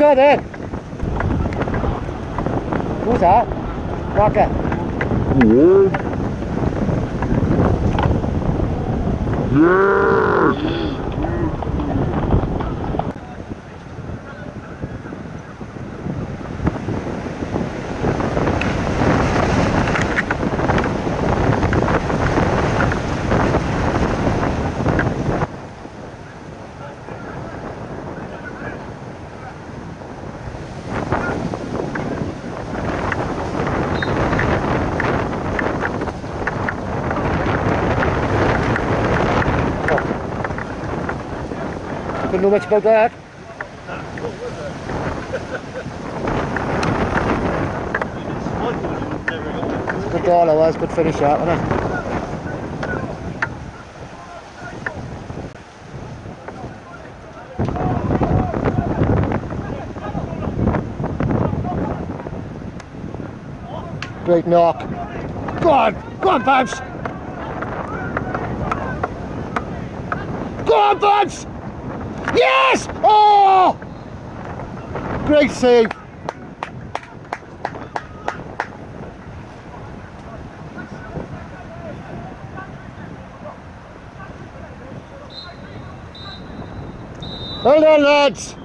车人，鼓掌，挖干。嗯。Yes. Don't know much about that. Good goal it was, good finish shot, wasn't it? Great knock. Go on, go on, Babs. Go on, Babs. Yes! Oh! Great save. Hold on, lads.